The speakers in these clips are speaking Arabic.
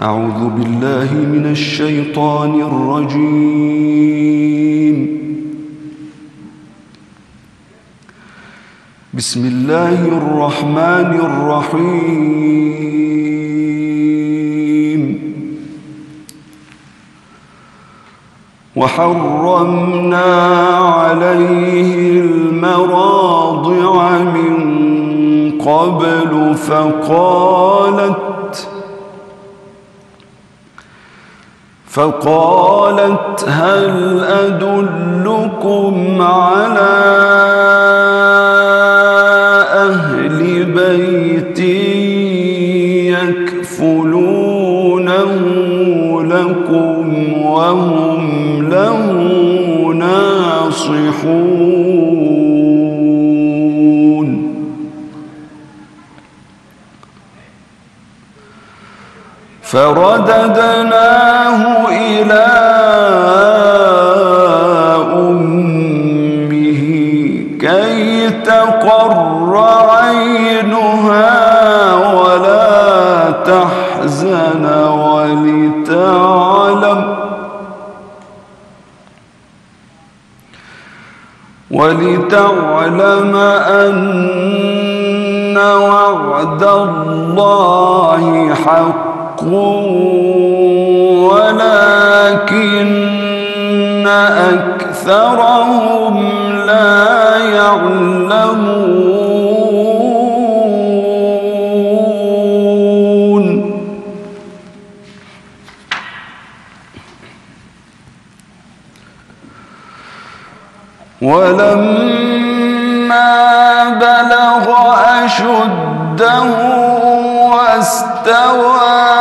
أعوذ بالله من الشيطان الرجيم. بسم الله الرحمن الرحيم. وحرمنا عليه المراضع من قبل فقالت فقالت هل أدلكم على أهل بيت يكفلونه لكم وهم له ناصحون؟ فرددناه إلى أمه كي تقر عينها ولا تحزن ولتعلم ولتعلم أن وعد الله حق. ولكن أكثرهم لا يعلمون. ولما بلغ أشده واستوى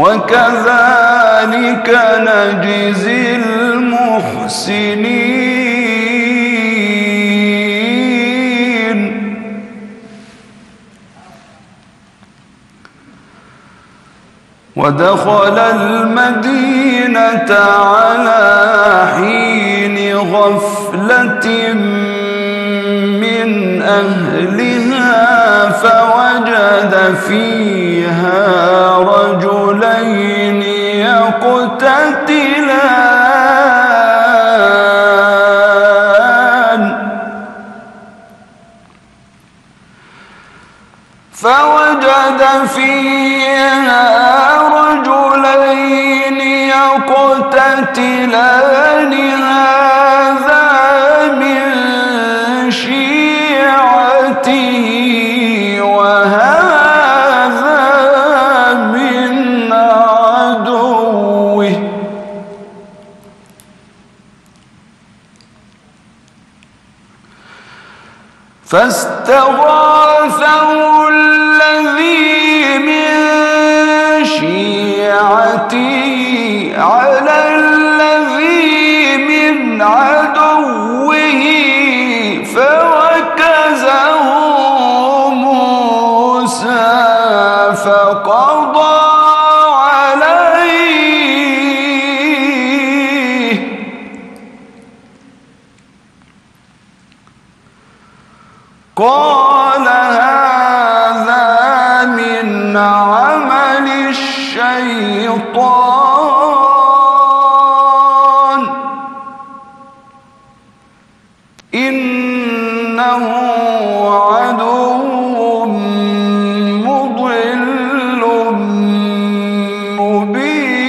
وكذلك نجزي المحسنين. ودخل المدينة على حين غفلة من أهلها فوجد فيها فوجد فيها رجلين يقتتلان هذا من شيعته وهذا من عدوه. فاستغاثه شيعته على الذي من عدوه فوكزه موسى فقضى عليه. قال الشيطان. إنه عدو مضل مبين.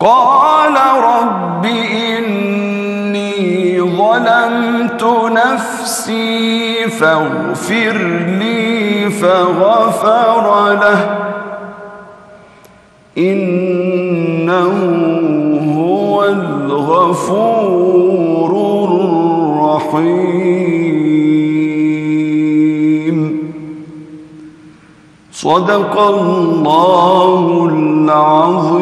قال رب إني ظلمت نفسي فاغفر لي فغفر له. إنه هو الغفور الرحيم. صدق الله العظيم.